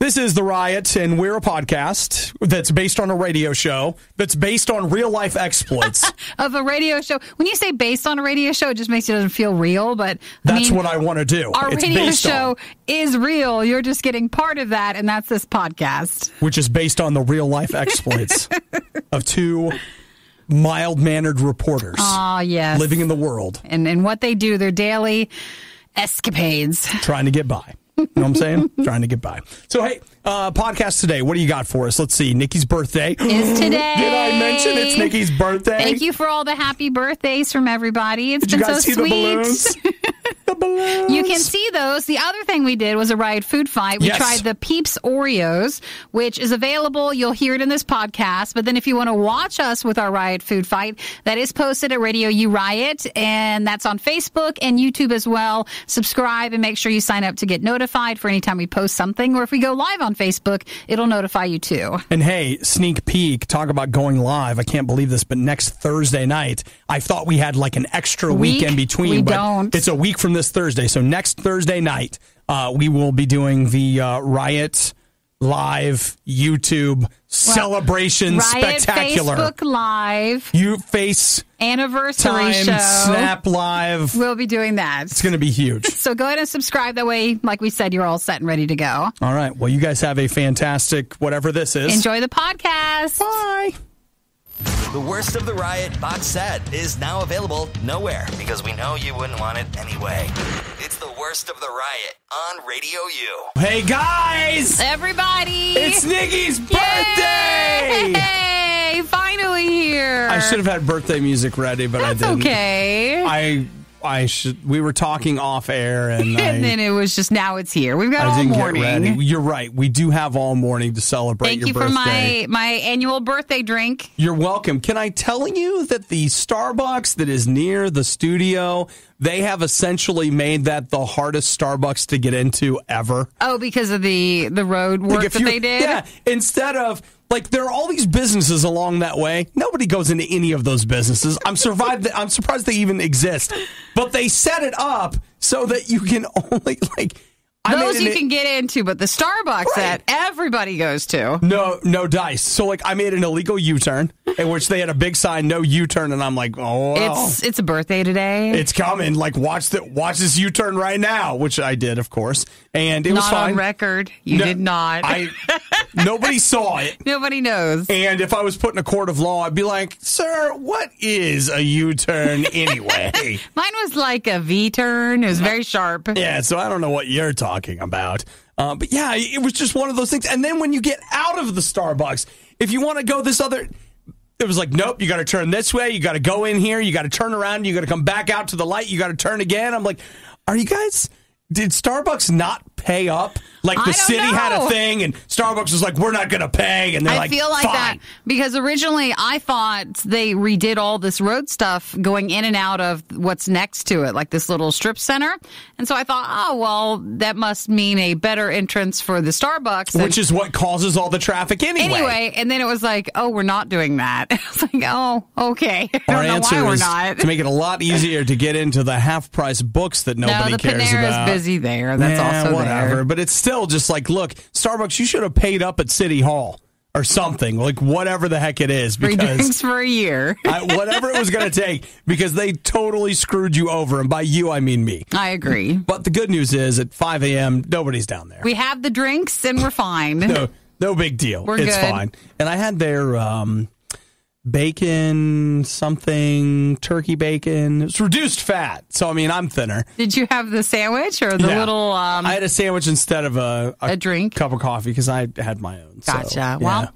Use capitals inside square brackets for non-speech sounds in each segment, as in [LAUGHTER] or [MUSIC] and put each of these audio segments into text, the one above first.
This is The Riot, and we're a podcast that's based on a radio show that's based on real life exploits. [LAUGHS] of a radio show. When you say based on a radio show, it just makes it doesn't feel real. But I That's mean, what I want to do. our It's radio show on- is real. You're just getting part of that, and that's this podcast. which is based on the real life [LAUGHS] exploits of two mild mannered reporters Ah, yes. living in the world and and what they do, their daily escapades. trying to get by. You know what I'm saying? trying to get by. So, hey, uh, podcast today. What do you got for us? Let's see. Nikki's birthday. Is today. Did I mention it's Nikki's birthday? Thank you for all the happy birthdays from everybody. It's Did you been guys so see sweet. the balloons? [LAUGHS] You can see those. The other thing we did was a riot food fight. We Yes. tried the Peeps Oreos, which is available. You'll hear it in this podcast. But then if you want to watch us with our riot food fight, that is posted at Radio U Riot, and that's on Facebook and YouTube as well. Subscribe and make sure you sign up to get notified for any time we post something, or if we go live on Facebook, it'll notify you too. And hey, sneak peek, talk about going live. I can't believe this, but next Thursday night, I thought we had like an extra week, Week? in between. We but don't. It's a week from this Thursday. So next Thursday night, uh, we will be doing the uh, Riot Live YouTube celebration Riot spectacular. Facebook Live You face anniversary time show. snap live. We'll be doing that. It's going to be huge. [LAUGHS] So go ahead and subscribe. That way, like we said, you're all set and ready to go. All right. Well, you guys have a fantastic whatever this is. Enjoy the podcast. Bye. The worst of the riot box set is now available nowhere because we know you wouldn't want it anyway. It's the worst of the riot on Radio U. Hey guys, Everybody. it's Nikki's birthday. Yay! Finally here. I should have had birthday music ready, but That's I didn't. okay. I I should. We were talking off air, [LAUGHS] and, I, then it was just now it's here. We've got I all didn't morning. get ready. You're right. We do have all morning to celebrate Thank your you for my my annual birthday drink. You're welcome. Can I tell you that the Starbucks that is near the studio, they have essentially made that the hardest Starbucks to get into ever. Oh, because of the the road work Like, that you- they did. Yeah, instead of like there are all these businesses along that way. Nobody goes into any of those businesses. I'm survived. I'm surprised they even exist. But they set it up so that you can [LAUGHS] only like. I Those you an- can get into, but the Starbucks that everybody goes to. no, no dice. So like, I made an illegal U-turn in which they had a big sign, "No U-turn," and I'm like, "Oh, It's it's a birthday today. it's coming. Like, watch the watch this U-turn right now," which I did, of course, and it was not fine. on record. You No, did not. I nobody [LAUGHS] saw it. Nobody knows. And if I was put in a court of law, I'd be like, "Sir, what is a U-turn [LAUGHS] anyway?" Mine was like a V turn. It was [LAUGHS] very sharp. yeah, so I don't know what you're talking about. Uh, but yeah, it was just one of those things. And then when you get out of the Starbucks, if you want to go this other, it was like, nope, you got to turn this way. You got to go in here. You got to turn around. You got to come back out to the light. You got to turn again. I'm like, are you guys? Did Starbucks not pay up? Like the city had a thing, and Starbucks was like, "We're not going to pay," and they're I like, feel like Fine. that because originally I thought they redid all this road stuff going in and out of what's next to it, like this little strip center. And so I thought, oh, well, that must mean a better entrance for the Starbucks. And which is what causes all the traffic anyway. anyway, and then it was like, oh, we're not doing that. [LAUGHS] I was like, oh, okay. [LAUGHS] I Our don't know answer why we're is not. to make it a lot easier to get into the half price books that nobody no, the cares Panera's about. busy there. That's Yeah, also whatever. But it's still just like, look, Starbucks, you should have paid up at City Hall or something, like whatever the heck it is, Free drinks for a year. [LAUGHS] I, whatever it was going to take, because they totally screwed you over, and by you I mean me. I agree. But the good news is, at 5 a.m., nobody's down there. We have the drinks and we're fine. [LAUGHS] no, no big deal. We're it's good. fine. And I had their um, bacon something, turkey bacon. It's reduced fat, so I mean I'm thinner. Did you have the sandwich or the Yeah. little um, I had a sandwich instead of a, a drink? cup of coffee because I had my own. so, Gotcha. yeah. Well,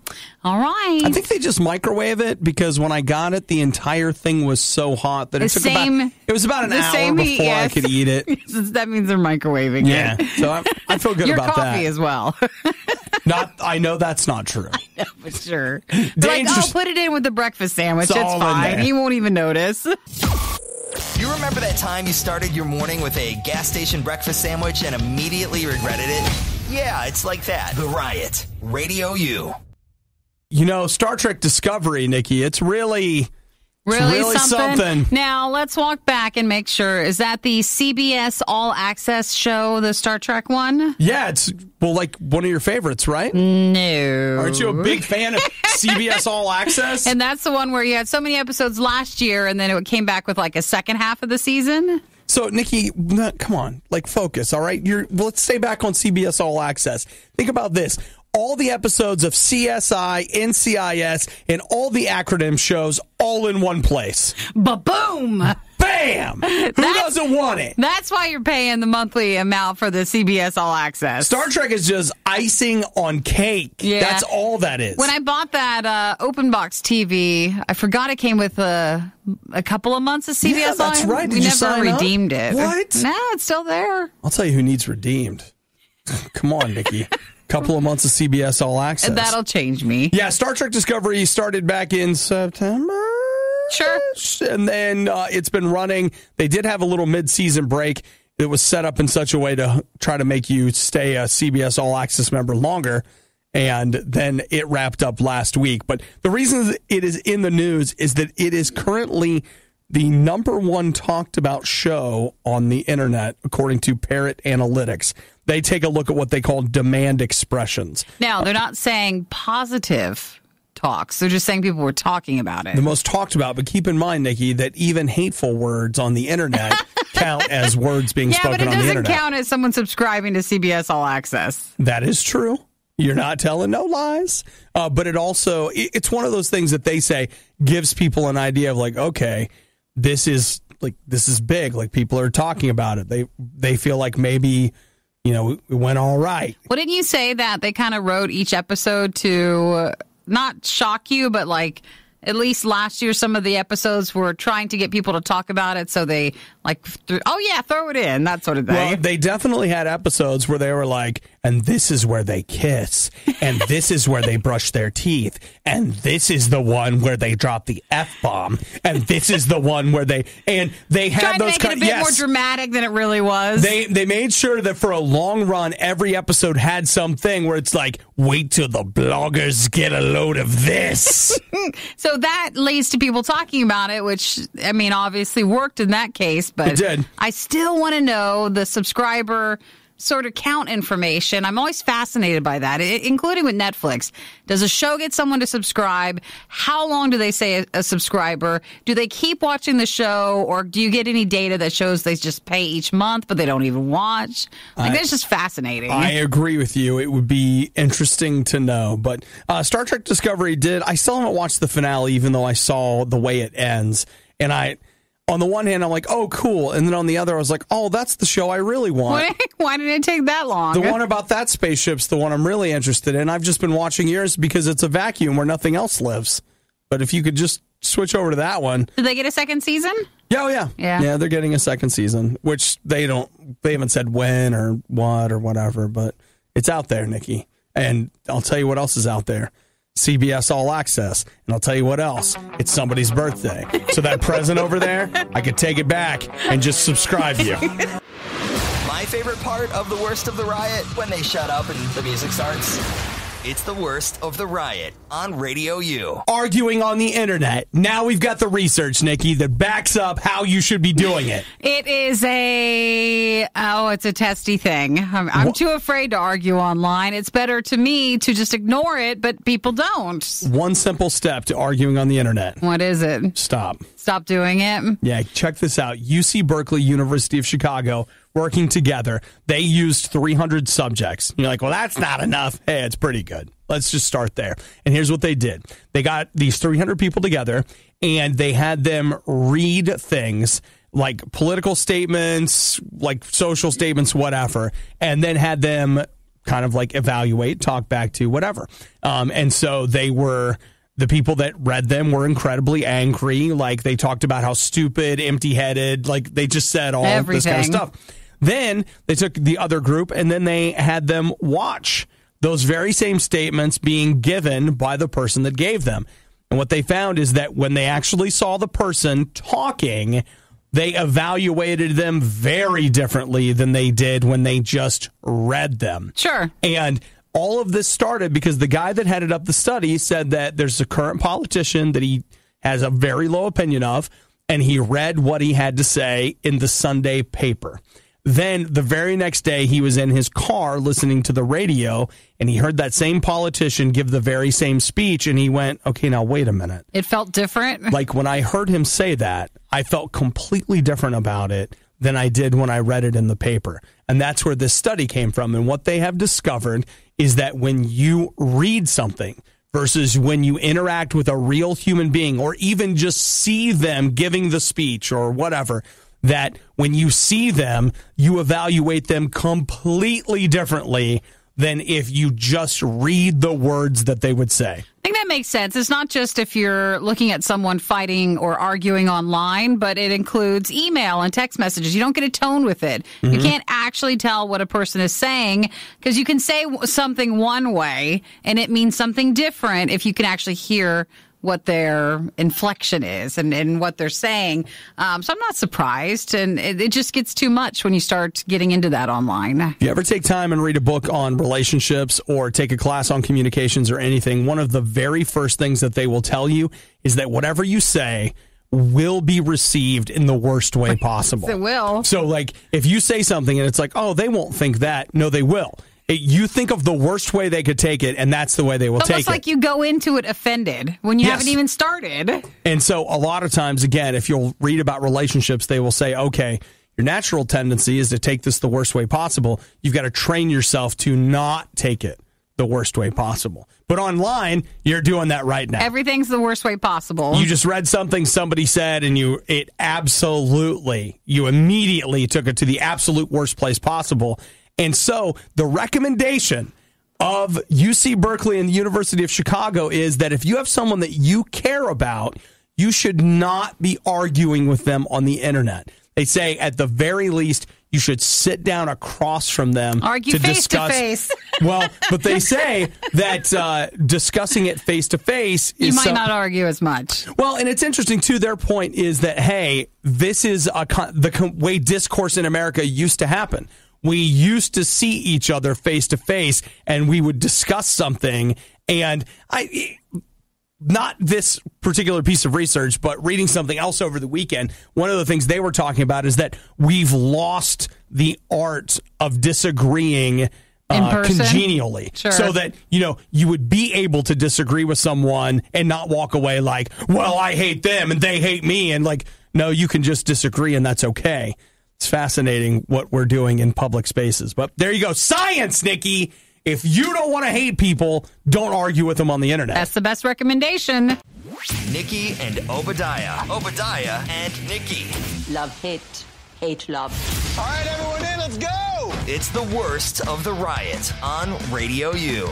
all right. I think they just microwave it because when I got it, the entire thing was so hot that it The took same- about it was about an the hour same before heat, I could eat it. [LAUGHS] that means they're microwaving Yeah, it. so I, I feel good [LAUGHS] Your about coffee that. as well, [LAUGHS] Not, I know that's not true. for sure. Like, Dangerous- put it in with the breakfast sandwich. It's It's, fine. there. He won't even notice. You remember that time you started your morning with a gas station breakfast sandwich and immediately regretted it? Yeah, it's like that. The Riot. Radio U. You know, Star Trek Discovery, Nikki. It's really Really, really something. Now let's walk back and make sure. Is that the CBS All Access show, the Star Trek one? Yeah, it's well like one of your favorites, right? No. Aren't you a big fan of CBS All Access? [LAUGHS] And that's the one where you had so many episodes last year, and then it came back with like a second half of the season. So, Nikki, come on, like focus, all right? You're let's stay back on CBS All Access. Think about this. All the episodes of CSI, NCIS, and all the acronym shows all in one place. Ba boom! Bam! Who [LAUGHS] doesn't want it? That's why you're paying the monthly amount for the CBS All Access. Star Trek is just icing on cake. Yeah. That's all that is. When I bought that uh, open box TV, I forgot it came with a, a couple of months of CBS. Yeah, that's right. Did we you never sign up? redeemed it. What? No, it's still there. I'll tell you who needs redeemed. [LAUGHS] Come on, Nikki. [LAUGHS] Couple of months of CBS All Access. And that'll change me. Yeah, Star Trek Discovery started back in September. Sure. And then uh, it's been running. They did have a little mid-season break. It was set up in such a way to try to make you stay a CBS All Access member longer. And then it wrapped up last week. But the reason it is in the news is that it is currently the number one talked about show on the internet, according to Parrot Analytics. They take a look at what they call demand expressions. Now, they're not saying positive talks. They're just saying people were talking about it. the most talked about. But keep in mind, Nikki, that even hateful words on the internet [LAUGHS] count as words being yeah, spoken but it on the doesn't internet. count as someone subscribing to CBS All Access. That is true. You're not telling no lies. Uh, but it also it's one of those things that they say gives people an idea of like, okay, this is like this is big. Like people are talking about it. They they feel like maybe you know it went all right. Well, didn't you say that they kind of wrote each episode to uh, not shock you, but like at least last year, some of the episodes were trying to get people to talk about it. So they like, th- oh yeah, throw it in, that sort of thing. Well, they definitely had episodes where they were like, and this is where they kiss, and this is where they brush their teeth, and this is the one where they drop the f bomb, and this is the one where they and they had Tried to those make it a bit yes, more dramatic than it really was. they they made sure that for a long run, every episode had something where it's like, wait till the bloggers get a load of this. [LAUGHS] so that leads to people talking about it, which I mean, obviously worked in that case. But It did. I still want to know the subscriber sort of count information. I'm always fascinated by that, i- including with Netflix. Does a show get someone to subscribe? How long do they say a, a subscriber? Do they keep watching the show, or do you get any data that shows they just pay each month but they don't even watch? Like that's just fascinating. I agree with you. It would be interesting to know. But uh, Star Trek Discovery did. I still haven't watched the finale, even though I saw the way it ends. And I, on the one hand, I'm like, oh, cool. And then on the other, I was like, oh, that's the show I really want. Why [LAUGHS] did it take that long? The one about that spaceship's the one I'm really interested in. I've just been watching yours because it's a vacuum where nothing else lives. But if you could just switch over to that one. Did they get a second season? Yeah, oh yeah. Yeah. Yeah, they're getting a second season, which they don't they haven't said when or what or whatever, but it's out there, Nikki. And I'll tell you what else is out there. CBS All Access. And I'll tell you what else. It's somebody's birthday. So that present over there, I could take it back and just subscribe you. [LAUGHS] My favorite part of the worst of the riot when they shut up and the music starts. It's the worst of the riot on Radio U. Arguing on the internet. Now we've got the research, Nikki, that backs up how you should be doing it. It is a oh, it's a testy thing. I'm, I'm too afraid to argue online. It's better to me to just ignore it, but people don't. One simple step to arguing on the internet. What is it? Stop. Stop doing it. Yeah, check this out. UC Berkeley, University of Chicago, working together. They used 300 subjects. You're like, well, that's not enough. Hey, it's pretty good. Let's just start there. And here's what they did they got these 300 people together and they had them read things like political statements, like social statements, whatever, and then had them kind of like evaluate, talk back to whatever. Um, and so they were the people that read them were incredibly angry. Like they talked about how stupid, empty headed, like they just said all this kind of stuff. Then they took the other group and then they had them watch those very same statements being given by the person that gave them. And what they found is that when they actually saw the person talking, they evaluated them very differently than they did when they just read them. Sure. And all of this started because the guy that headed up the study said that there's a current politician that he has a very low opinion of, and he read what he had to say in the Sunday paper. Then the very next day, he was in his car listening to the radio and he heard that same politician give the very same speech. And he went, okay, now wait a minute. It felt different. [LAUGHS] Like when I heard him say that, I felt completely different about it than I did when I read it in the paper. And that's where this study came from. And what they have discovered is that when you read something, versus when you interact with a real human being or even just see them giving the speech or whatever, that when you see them, you evaluate them completely differently than if you just read the words that they would say. I think that makes sense. It's not just if you're looking at someone fighting or arguing online, but it includes email and text messages. You don't get a tone with it. Mm-hmm. You can't actually tell what a person is saying because you can say something one way and it means something different if you can actually hear what their inflection is and, and what they're saying. Um, so I'm not surprised. And it, it, just gets too much when you start getting into that online. If you ever take time and read a book on relationships or take a class on communications or anything, one of the very first things that they will tell you is that whatever you say, will be received in the worst way [LAUGHS] possible. it will. So, like, if you say something and it's like, oh, they won't think that. No, they will it, you think of the worst way they could take it, and that's the way they will take it. like you go into it offended when you yes. haven't even started. And so, a lot of times, again, if you'll read about relationships, they will say, okay, your natural tendency is to take this the worst way possible. You've got to train yourself to not take it the worst way possible. But online, you're doing that right now. Everything's the worst way possible. You just read something somebody said and you it absolutely you immediately took it to the absolute worst place possible and so the recommendation of UC Berkeley and the University of Chicago is that if you have someone that you care about, you should not be arguing with them on the internet. They say at the very least, you should sit down across from them Argue to face discuss. To face. [LAUGHS] well, but they say that uh, discussing it face to face, you might some, not argue as much. Well, and it's interesting too. Their point is that hey, this is a, the way discourse in America used to happen we used to see each other face to face and we would discuss something and I not this particular piece of research but reading something else over the weekend one of the things they were talking about is that we've lost the art of disagreeing uh, congenially. Sure. so that you know you would be able to disagree with someone and not walk away like well i hate them and they hate me and like no you can just disagree and that's okay it's fascinating what we're doing in public spaces. But there you go. Science, Nikki. If you don't want to hate people, don't argue with them on the internet. That's the best recommendation. Nikki and Obadiah. Obadiah and Nikki. Love, hate, hate, love. All right, everyone in, let's go. It's the worst of the riot on Radio U.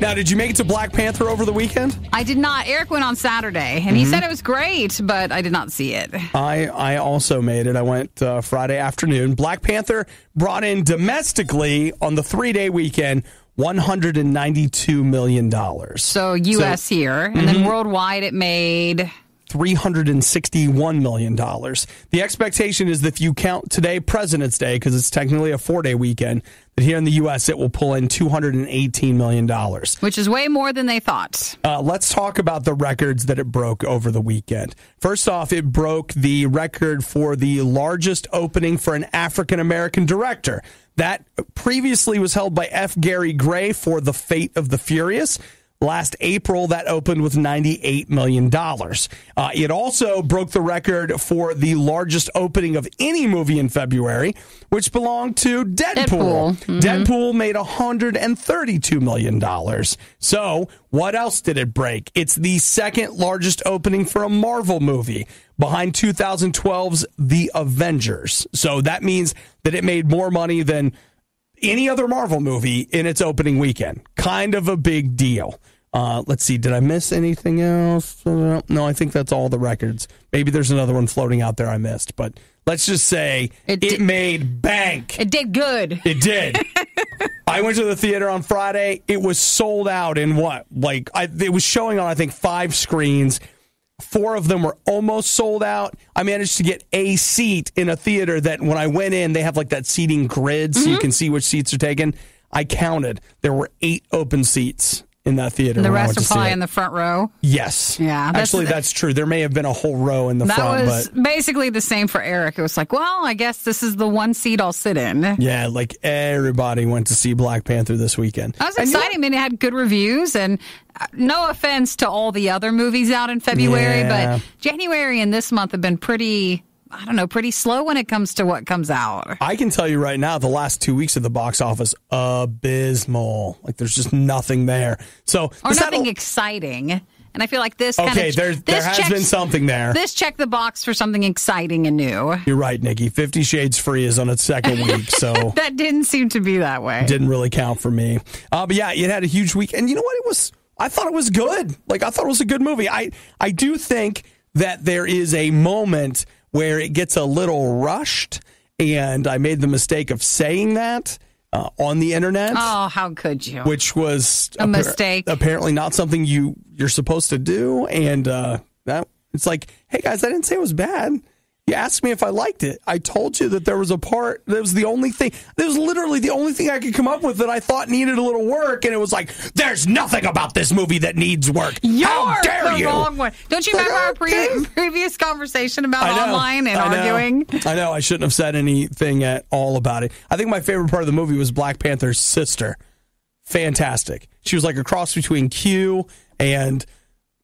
Now, did you make it to Black Panther over the weekend? I did not. Eric went on Saturday, and mm-hmm. he said it was great, but I did not see it. I I also made it. I went uh, Friday afternoon. Black Panther brought in domestically on the three day weekend. $192 million. So U.S. So, here. And mm-hmm. then worldwide, it made $361 million. The expectation is that if you count today, President's Day, because it's technically a four day weekend, here in the U.S. it will pull in $218 million. Which is way more than they thought. Uh, let's talk about the records that it broke over the weekend. First off, it broke the record for the largest opening for an African American director. That previously was held by F. Gary Gray for The Fate of the Furious. Last April, that opened with $98 million. Uh, it also broke the record for the largest opening of any movie in February, which belonged to Deadpool. Deadpool, mm-hmm. Deadpool made $132 million. So, what else did it break? It's the second largest opening for a Marvel movie behind 2012's The Avengers. So, that means that it made more money than any other Marvel movie in its opening weekend. Kind of a big deal. Uh, let's see, did I miss anything else? No, I think that's all the records. Maybe there's another one floating out there I missed, but let's just say it, it made bank. It did good. It did. [LAUGHS] I went to the theater on Friday. It was sold out in what? Like, I, it was showing on, I think, five screens. Four of them were almost sold out. I managed to get a seat in a theater that when I went in, they have like that seating grid so mm-hmm. you can see which seats are taken. I counted. There were eight open seats in that theater. The rest are probably in the front row. Yes. Yeah, that's- Actually, that's true. There may have been a whole row in the That front, was but basically the same for Eric. It was like, well, I guess this is the one seat I'll sit in. yeah, like everybody went to see Black Panther this weekend. That was And you know exciting. I mean, it had good reviews, and uh, no offense to all the other movies out in February, Yeah. but January and this month have been pretty, I don't know, pretty slow when it comes to what comes out. I can tell you right now, the last two weeks of the box office abysmal. Like there's just nothing there. So Or nothing a- exciting. And I feel like this kind Okay, of there there has been something there. This checked the box for something exciting and new. You're right, Nikki. Fifty Shades Freed is on its second week, so [LAUGHS] That didn't seem to be that way. didn't really count for me. Uh, but yeah, it had a huge week, and you know what? It was. I thought it was good. Like I thought it was a good movie. I I do think that there is a moment where it gets a little rushed, and I made the mistake of saying that uh, on the internet. Oh, how could you? which was A mistake. Apparently, not something you you're supposed to do, and uh, that it's like, hey guys, I didn't say it was bad. You asked me if I liked it. I told you that there was a part that was the only thing. That was literally the only thing I could come up with that I thought needed a little work, and it was like, there's nothing about this movie that needs work. You're How dare the you? wrong one. Don't you remember our pre- [LAUGHS] previous conversation about know, online and I know. arguing? I know. I shouldn't have said anything at all about it. I think my favorite part of the movie was Black Panther's sister. Fantastic. She was like a cross between Q and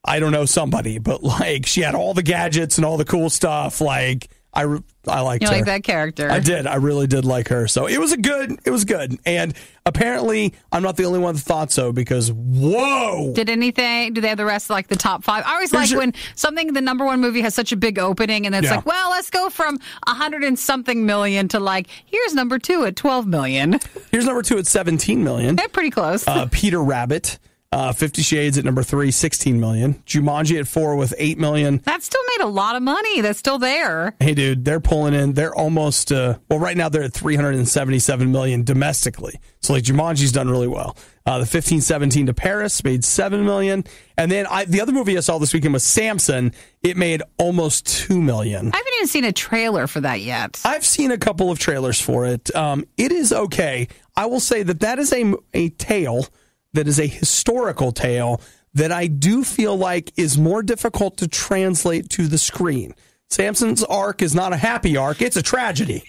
I don't know somebody, but like she had all the gadgets and all the cool stuff. Like I, I liked You her. like that character? I did. I really did like her. So it was a good. It was good. And apparently, I'm not the only one that thought so because whoa. Did anything? Do they have the rest of like the top five? I always Here's like your- when something the number one movie has such a big opening, and it's Yeah. like, well, let's go from a hundred and something million to like here's number two at twelve million. Here's number two at 17 million. They're pretty close. Uh, Peter Rabbit, uh, Fifty Shades at number three, 16 million. Jumanji at four with 8 million. that still made a lot of money. That's still there. Hey, dude, they're pulling in. They're almost, uh, well, right now they're at 377 million domestically. So, like, Jumanji's done really well. Uh, the 1517 to Paris made 7 million. And then I, the other movie I saw this weekend was Samson. It made almost 2 million. I haven't even seen a trailer for that yet. I've seen a couple of trailers for it. Um, it is okay. I will say that that is a, a tale that is a historical tale that I do feel like is more difficult to translate to the screen. Samson's arc is not a happy arc; it's a tragedy,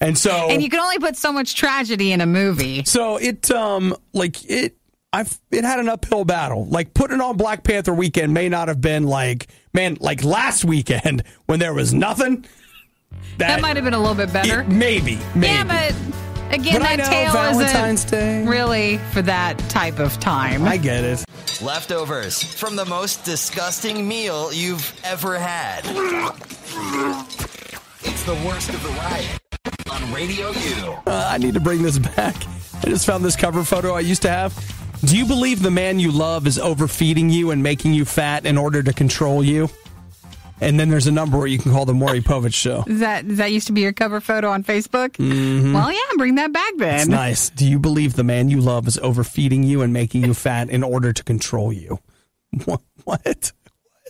and so and you can only put so much tragedy in a movie. so it um like it I've it had an uphill battle. Like putting on Black Panther weekend may not have been like man like last weekend when there was nothing. That might have been a little bit better. it- maybe maybe. Yeah, but again, But I that know tale Valentine's isn't Day. really for that type of time. I get it. Leftovers from the most disgusting meal you've ever had. It's the worst of the riot on Radio U. Uh, I need to bring this back. I just found this cover photo I used to have. Do you believe the man you love is overfeeding you and making you fat in order to control you? And then there's a number where you can call the Maury Povich show. That that used to be your cover photo on Facebook? Well, yeah, bring that back then. Mm-hmm. It's nice. Do you believe the man you love is overfeeding you and making you fat in order to control you? [LAUGHS] What?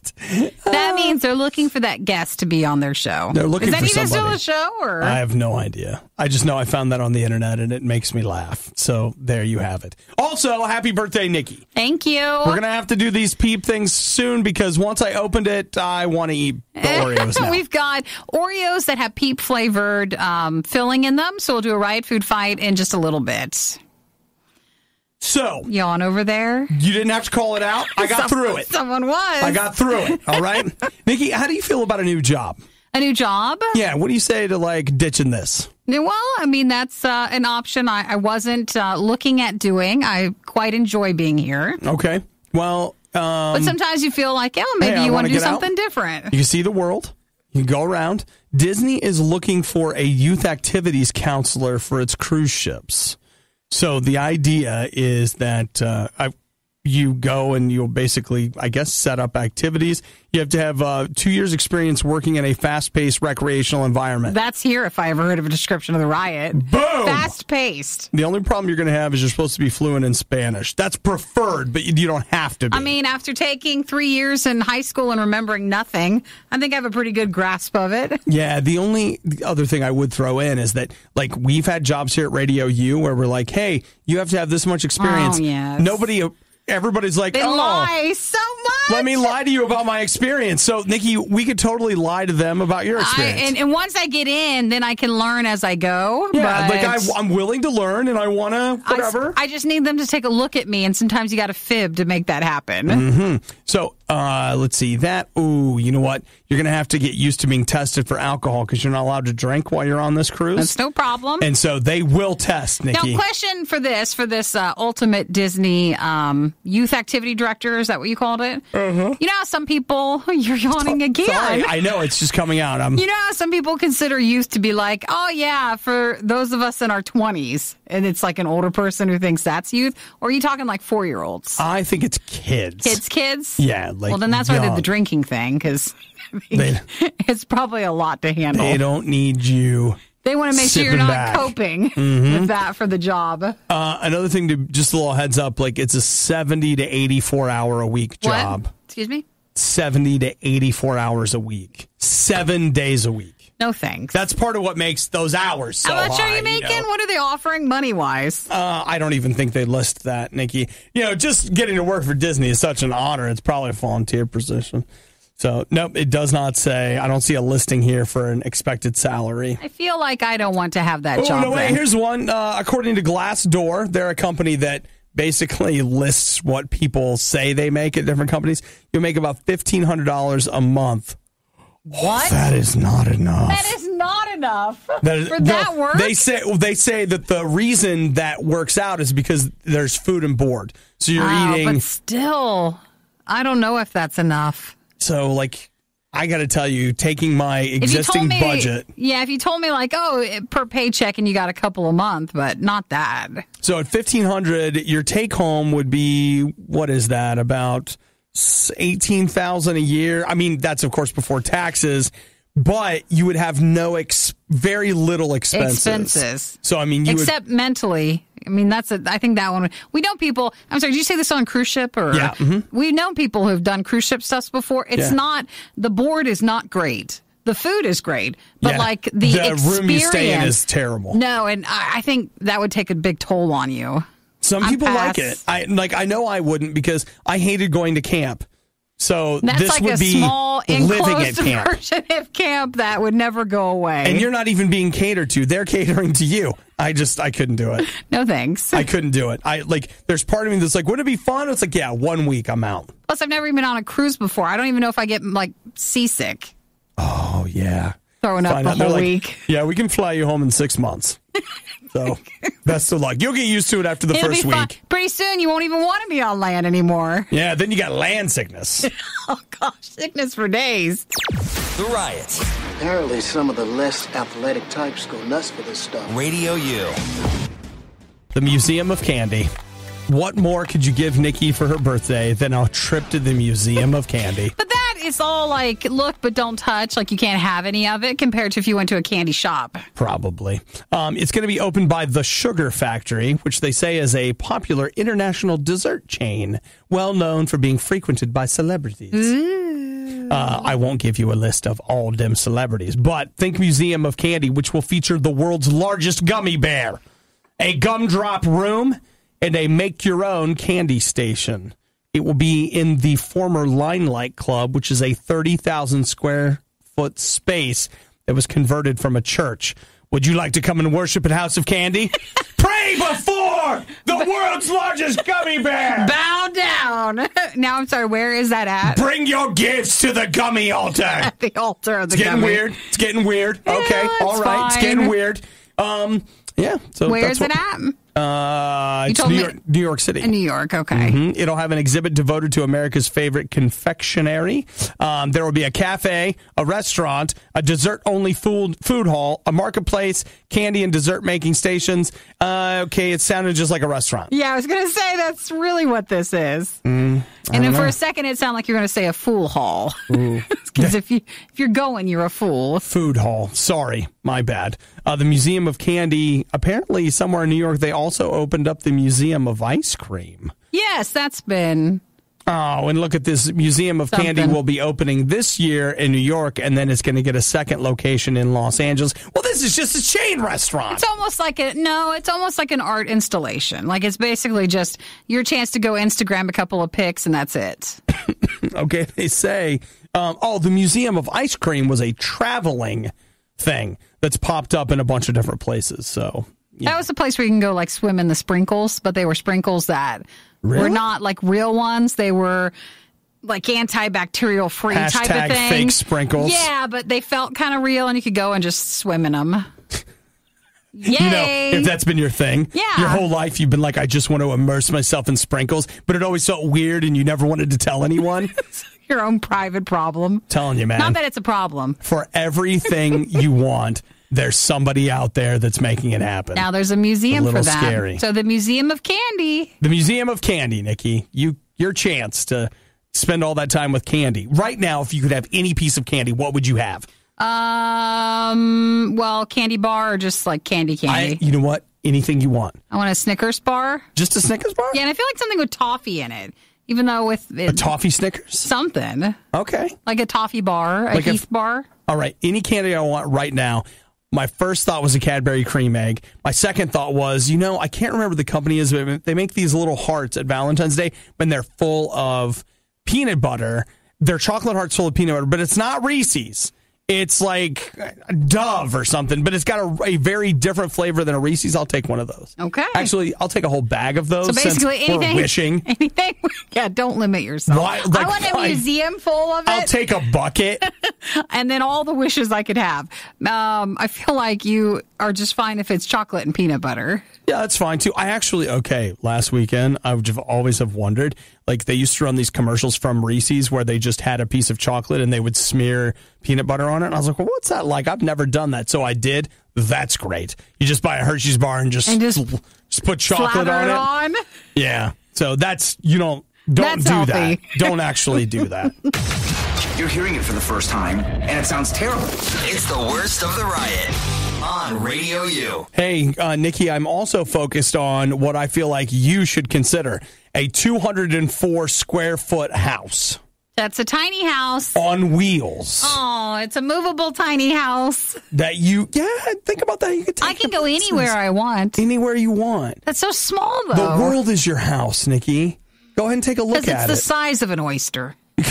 What? That means they're looking for that guest to be on their show. They're looking Is that for even somebody. still a show or? I have no idea. I just know I found that on the internet and it makes me laugh. So there you have it. Also, happy birthday, Nikki. Thank you. We're gonna have to do these peep things soon because once I opened it, I want to eat the [LAUGHS] Oreos now. We've got Oreos that have peep flavored um, filling in them, so we'll do a riot food fight in just a little bit. So on over there? you didn't have to call it out. I got through it. Someone was. I got through it. All right, [LAUGHS] Nikki. How do you feel about a new job? a new job. Yeah. What do you say to like ditching this? Well, I mean, that's uh, an option I, I wasn't uh, looking at doing. I quite enjoy being here. Okay. Well, um, But sometimes you feel like, oh, maybe Hey, you want wanna do get out. something different. You can see the world. You can go around. Disney is looking for a youth activities counselor for its cruise ships. So the idea is that uh, I, you go and you'll basically, I guess, set up activities. You have to have uh, two years' experience working in a fast-paced recreational environment. That's here if I ever heard of a description of the riot. Boom! Fast paced. the only problem you're going to have is you're supposed to be fluent in Spanish. That's preferred, but you, you don't have to be. I mean, after taking three years in high school and remembering nothing, I think I have a pretty good grasp of it. [LAUGHS] Yeah, the only other thing I would throw in is that like we've had jobs here at Radio U where we're like, "Hey, you have to have this much experience." Oh, yes. Nobody everybody's like, They oh, lie so much. let me lie to you about my experience. So, Nikki, we could totally lie to them about your I, experience. and, and once I get in, then I can learn as I go. yeah, like I, I'm willing to learn, and I want to I- whatever. I, just need them to take a look at me, and sometimes you got to fib to make that happen. Mm-hmm. so, uh, let's see that. Ooh, you know what? You're gonna have to get used to being tested for alcohol because you're not allowed to drink while you're on this cruise. That's no problem. and so they will test, Now, question for this for this uh, ultimate Disney um, youth activity director is that what you called it? You know how some people [LAUGHS] you're yawning again. Sorry, I know it's just coming out. I'm you know how some people consider youth to be like, oh yeah, for those of us in our twenties, and it's like an older person who thinks that's youth. Or are you talking like four year olds, I think it's kids. kids, kids? Yeah, like well, then that's why they did the drinking thing because [LAUGHS] They- it's probably a lot to handle. They don't need you. They want to make sure you're not back. [LAUGHS] Mm-hmm. coping with that for the job. Uh, another thing to just a little heads up, like it's a 70 to 84 hour a week job. What? Excuse me? 70 to 84 hours a week. Seven days a week. No thanks. That's part of what makes those hours so How much high, are you making? know? What are they offering money wise? Uh, I don't even think they list that, Nikki. You know, just getting to work for Disney is such an honor. It's probably a volunteer position. So, nope, it does not say. I don't see a listing here for an expected salary. I feel like I don't want to have that Oh, job. no, wait, then. here's one. Uh, according to Glassdoor, they're a company that basically lists what people say they make at different companies. You make about $1,500 a month. What? That is not enough. that is not enough That is- for that no, work. They say they say that the reason that works out is because there's food and board. So you're Oh, eating. but still, I don't know if that's enough. So like, I got to tell you, taking my existing me, budget. yeah, if you told me like, oh, per paycheck and you got a couple a month, but not that. So at fifteen hundred, your take home would be what is that about eighteen thousand a year? I mean, that's of course before taxes, but you would have no ex- very little expenses. Expenses. So I mean, you would. Except mentally. I mean, that's a. I think that one. We know people. I'm sorry. Did you say this on cruise ship or? Yeah, mhm. We've known people who've done cruise ship stuffs before. It's Yeah. not. The board is not great. The food is great, but Yeah. like the, room you stay in experience- is terrible. No, and I, I think that would take a big toll on you. Some I'm people like it. I like. I know I wouldn't because I hated going to camp. So That's this like would be small living at [LAUGHS] camp. version of camp that would never go away. And you're not even being catered to. They're catering to you. I just I couldn't do it. no thanks. I couldn't do it. I like there's part of me that's like, would it be fun? It's like, yeah, one week I'm out. Plus, I've never even been on a cruise before. I don't even know if I get like seasick Oh yeah. throwing up Find the whole like, week. Yeah, we can fly you home in six months. [LAUGHS] So best of luck. You'll get used to it after the It'll first week. fun. Pretty soon, you won't even want to be on land anymore. Yeah, then you got land sickness. [LAUGHS] Oh gosh, sickness for days. The Riot. Apparently, some of the less athletic types go nuts for this stuff. Radio U. the Museum of Candy. What more could you give Nikki for her birthday than a trip to the Museum of Candy? [LAUGHS] But that is all like look, but don't touch. Like you can't have any of it compared to if you went to a candy shop. Probably. Um, it's going to be opened by the Sugar Factory, which they say is a popular international dessert chain, well known for being frequented by celebrities. Uh, I won't give you a list of all them celebrities, but think Museum of Candy, which will feature the world's largest gummy bear, a gumdrop room, and a make your own candy station. It will be in the former Limelight Club, which is a 30,000 square foot space that was converted from a church. Would you like to come and worship at House of Candy? [LAUGHS] Pray before the world's largest gummy bear. Bow down. [LAUGHS] now I'm sorry. Where is that at? Bring your gifts to the gummy altar. [LAUGHS] At the altar of the It's getting gummy. weird. It's getting weird. Okay, it's all right. It's getting weird. Um, yeah. So Where that's is it at? Uh, it's New York, New York City. In New York. Okay. Mhm. It'll have an exhibit devoted to America's favorite confectionery. Um, there will be a cafe, a restaurant, a dessert-only food food hall, a marketplace, candy and dessert making stations. Uh, okay, it sounded just like a restaurant. Yeah, I was gonna say that's really what this is. Mm, and then for a second, it sounded like you're gonna say a fool hall. Because [LAUGHS] if you if you're going, you're a fool. Food hall. Sorry, my bad. Uh, the Museum of Candy. Apparently, somewhere in New York, they also opened up the Museum of Ice Cream. Yes, that's been Oh, and look at this Museum of Candy will be opening this year in New York, and then it's going to get a second location in Los Angeles. Well, this is just a chain restaurant. It's almost like a no. It's almost like an art installation. Like it's basically just your chance to go Instagram a couple of pics and that's it. [LAUGHS] okay, they say, um, oh, the Museum of Ice Cream was a traveling thing that's popped up in a bunch of different places. So, That was a place where you can go like swim in the sprinkles, but they were sprinkles that were not like real ones. They were like antibacterial free type of thing. fake sprinkles. Yeah, but they felt kind of real, and you could go and just swim in them. Yay! [LAUGHS] you know, if that's been your thing, Yeah. your whole life, you've been like, I just want to immerse myself in sprinkles, but it always felt weird and you never wanted to tell anyone. [LAUGHS] your own private problem. telling you, man. Not that it's a problem. for everything you want, there's somebody out there that's making it happen. Now there's a museum A little for that. scary. So the Museum of Candy. the Museum of Candy, Nikki, you your chance to spend all that time with candy. Right now, if you could have any piece of candy, what would you have? Um, well, candy bar or just like candy I, candy. you know what? Anything you want. I, want a Snickers bar. Just a Snickers bar? Yeah, and I feel like something with toffee in it, even though with A toffee Snickers? something Okay. like a toffee bar, a Like a- Heath bar. All right. Any candy I want right now. My first thought was a Cadbury cream egg. My second thought was, you know, I can't remember the company is, but they make these little hearts at Valentine's Day when they're full of peanut butter. They're chocolate hearts full of peanut butter, but it's not Reese's. It's like Dove or something, but it's got a, a very different flavor than a Reese's. I'll take one of those. Okay. Actually, I'll take a whole bag of those. So basically, anything. wishing. [LAUGHS] Anything. Yeah, don't limit yourself. Why- I want a museum full of it. I'll take a bucket. [LAUGHS] and then all the wishes I could have. Um, I feel like you are just fine if it's chocolate and peanut butter. Yeah, that's fine too. I actually okay. Last weekend, I would have always have wondered. Like they used to run these commercials from Reese's where they just had a piece of chocolate and they would smear peanut butter on it. And I was like, well, what's that like? I've never done that, so I did. That's great. You just buy a Hershey's bar and just And just just put chocolate on it it. on. Yeah. So that's you don't don't That's do healthy. that. [LAUGHS] Don't actually do that. You're hearing it for the first time, and it sounds terrible. It's the worst of the riot on Radio U. Hey, uh, Nikki, I'm also focused on what I feel like you should consider a 204 square foot house That's a tiny house. on wheels. Oh, it's a movable tiny house. that you yeah think about that you could take I can go places. anywhere I want. anywhere you want That's so small, though. the world is your house nikki go ahead and take a look Because it's the size of an oyster. [LAUGHS]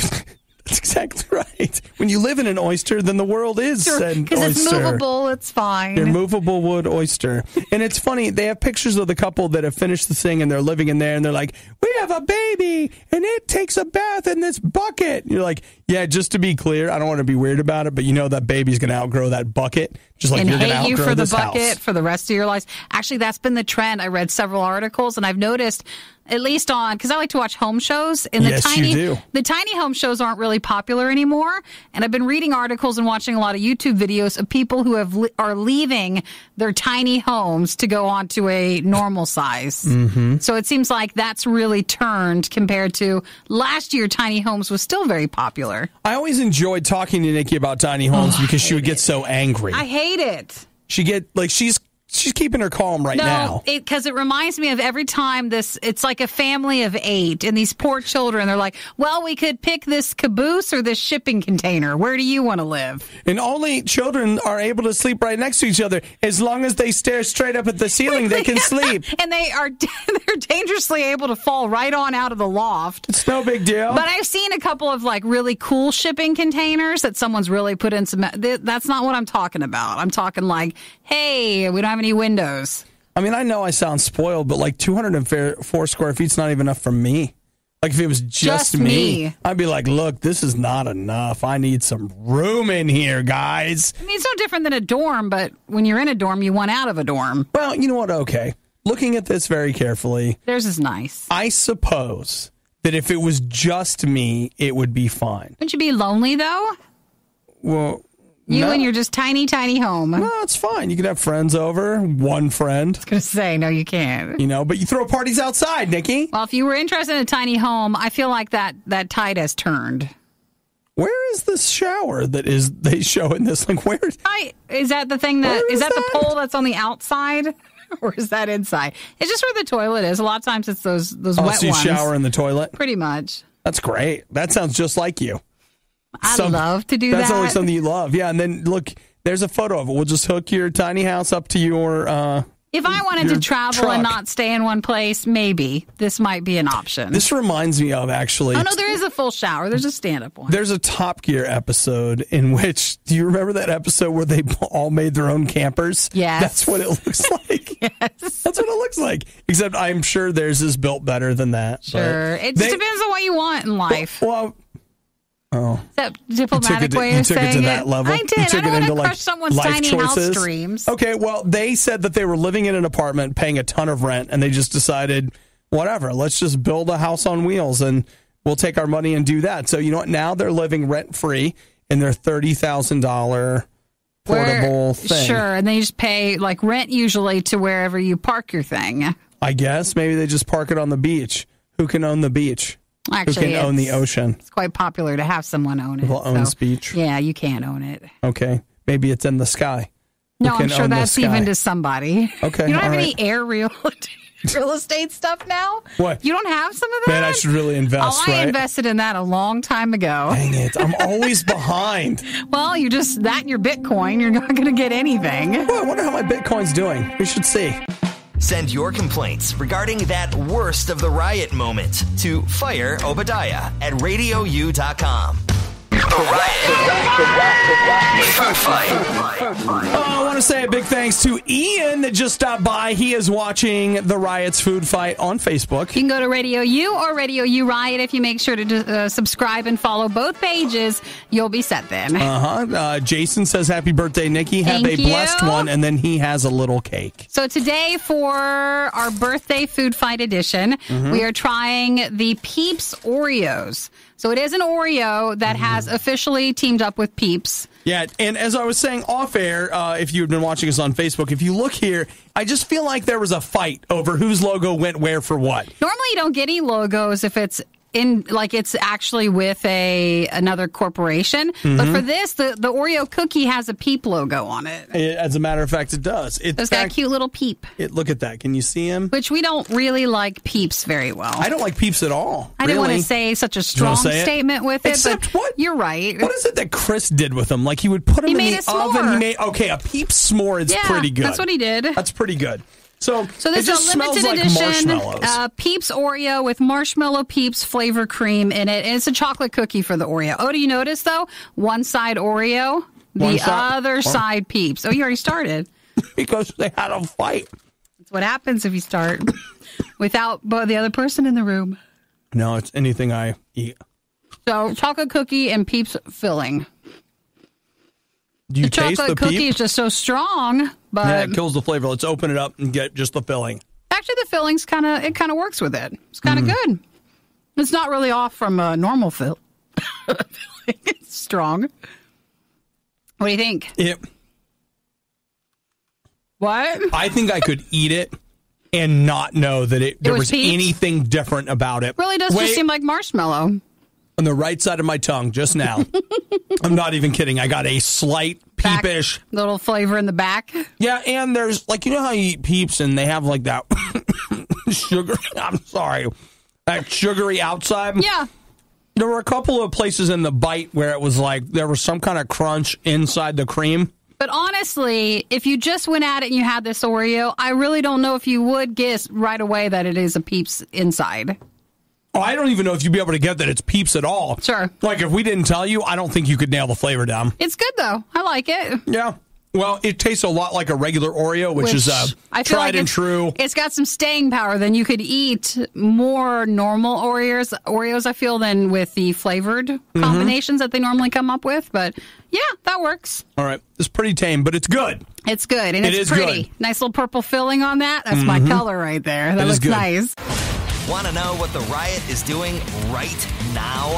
[LAUGHS] that's exactly right when you live in an oyster then the world is an oyster. Because it's movable, it's fine. Your movable wood oyster. And it's funny, they have pictures of the couple that have finished the thing and they're living in there and they're like, We have a baby and it takes a bath in this bucket. And you're like, Yeah, just to be clear, I don't want to be weird about it, but you know that baby's gonna outgrow that bucket. Just like and you're hate you outgrow for the bucket house. for the rest of your lives. Actually, that's been the trend. I read several articles, and I've noticed, at least on because I like to watch home shows, and the Yes, tiny do. the tiny home shows aren't really popular anymore. And I've been reading articles and watching a lot of YouTube videos of people who have are leaving their tiny homes to go on to a normal size. Mm-hmm. So it seems like that's really turned compared to last year. Tiny homes was still very popular. I always enjoyed talking to Nikki about tiny homes because she would get so angry. Oh, I hate it. she get like she's she's keeping her calm right now. No, because it, reminds me of every time this. It's like a family of eight, and these poor children. They're like, "Well, we could pick this caboose or this shipping container. Where do you want to live?" And only children are able to sleep right next to each other. As long as they stare straight up at the ceiling, they can [LAUGHS] sleep. and they are [LAUGHS] they're dangerously able to fall right on out of the loft. It's no big deal. But I've seen a couple of like really cool shipping containers that someone's really put in some. That's not what I'm talking about. I'm talking like, hey, we don't have any windows. I mean, I know I sound spoiled, but like 204 square feet's not even enough for me. Like if it was just, Just me, me. I'd be like, look, this is not enough. I need some room in here, guys. I mean, it's no different than a dorm, but when you're in a dorm, you want out of a dorm. Well, you know what? Okay. Looking at this very carefully, Theirs is nice. I suppose that if it was just me, it would be fine. Wouldn't you be lonely though? Well, You no. and your just tiny, tiny home. No, it's fine. You can have friends over, one friend, gonna say no, you can't. you know, but you throw parties outside, Nikki. Well, if you were interested in a tiny home, I feel like that that tide has turned. Where is this shower that is they show in this? Like, where? I is that the thing that is is that, the pole that's on the outside, [LAUGHS] or is that inside? It's just where the toilet is. A lot of times it's those those Oh, wet so you ones. shower in the toilet? Pretty much. That's great. That sounds just like you. I Some- love to do That's that. only something you love. Yeah, and then look, there's a photo of it. We'll just hook your tiny house up to your. Uh, if I wanted to travel truck. and not stay in one place, maybe this might be an option. this reminds me of actually. oh no, there is a full shower. There's a stand-up one. There's a Top Gear episode in which do you remember that episode where they [LAUGHS] all made their own campers? Yes. That's what it looks [LAUGHS] like. yes. That's what it looks like. Except I'm sure theirs is built better than that. Sure, it they- just depends on what you want in life. Well, oh, Is that diplomatic to- way you of it saying to that level. I You did. took I don't it want to into, crush like, someone's life tiny house choices. dreams. Okay, well, they said that they were living in an apartment, paying a ton of rent, and they just decided, whatever, let's just build a house on wheels and we'll take our money and do that. So, you know what? Now they're living rent free in their $30,000 portable Where- thing. Sure, and they just pay like rent usually to wherever you park your thing. I guess maybe they just park it on the beach. Who can own the beach? Actually, Who can own the ocean. It's quite popular to have someone own it. Who owns beach? Yeah, you can't own it. Okay. Maybe it's in the sky. No, I'm sure that's even to somebody. Okay, [LAUGHS] You don't have all any air real [LAUGHS] real estate stuff now? What? You don't have some of that? Man, I should really invest, Oh, I right? invested in that a long time ago. Dang it. I'm always [LAUGHS] behind. Well, you just that and your Bitcoin, you're not going to get anything. Well, I wonder how my Bitcoin's doing. We should see. Send your complaints regarding that worst of the riot moment to Fire Obadiah at radiou.com. The Riot. Food Fight. Oh, I want to say a big thanks to Ian that just stopped by. He is watching the Riots Food Fight on Facebook. You can go to Radio U or Radio U Riot if you make sure to uh, subscribe and follow both pages. You'll be set then. Uh-huh. Uh, Jason says happy birthday, Nikki. Have Thank a you. blessed one, and then he has a little cake. So today for our birthday food fight edition, Mm-hmm. we are trying the Peeps Oreos. So it is an Oreo that Mm-hmm. has officially teamed up with Peeps. Yeah, and as I was saying off air, uh, if you've been watching us on Facebook, if you look here, I just feel like there was a fight over whose logo went where for what. Normally you don't get any logos if it's in like it's actually with a another corporation. But Mm-hmm. for this, the, the Oreo cookie has a peep logo on it. It- as a matter of fact, it does. It, It's got a cute little peep, It, look at that. Can you see him? which we don't really like peeps very well. I don't like peeps at all. I didn't want to say such a strong say it? statement with it, Except but what? you're right. What is it that Chris did with them? Like he would put them He in made the oven. He made okay a peep s'more. It's Yeah, pretty good. that's what he did. That's pretty good. So, So this is a limited like edition uh, Peeps Oreo with marshmallow Peeps flavor cream in it. And it's a chocolate cookie for the Oreo. Oh, do you notice though? One side Oreo, the side- other side Peeps. Oh, you already started. [LAUGHS] because they had a fight. That's what happens if you start without the other person in the room. No, it's anything I eat. So chocolate cookie and Peeps filling. Do you The taste chocolate the cookie peep? is just so strong, but Yeah, it kills the flavor. Let's open it up and get just the filling. actually the filling's kind of it kind of works with it. It's kind of Mm. good. It's not really off from a normal fill. [LAUGHS] it's strong. What do you think? It. What? I think I could eat it and not know that it, there was was, anything different about it. Really does Wait, just seem like marshmallow. On the right side of my tongue just now. [LAUGHS] I'm not even kidding. I got a slight Back- peepish. little flavor in the back. Yeah, and there's like you know how you eat peeps and they have like that [COUGHS] sugar. [LAUGHS] I'm sorry, that sugary outside. Yeah. There were a couple of places in the bite where it was like there was some kind of crunch inside the cream. But honestly, if you just went at it and you had this Oreo, I really don't know if you would guess right away that it is a Peeps inside. Oh, I don't even know if you'd be able to get that it's peeps at all. Sure. Like if we didn't tell you, I don't think you could nail the flavor down. It's good though. I like it. Yeah. Well, it tastes a lot like a regular Oreo, which, is uh, I feel tried like and it's- true. It's got some staying power. Then you could eat more normal Oreos. Oreos, I feel, than with the flavored Mm-hmm. combinations that they normally come up with. But yeah, that works. All right, it's pretty tame, but it's good. It's good and It it's is pretty. good. Mm-hmm. Nice little purple filling on that. That's my color right there. That is looks nice. Want to know what the riot is doing right now?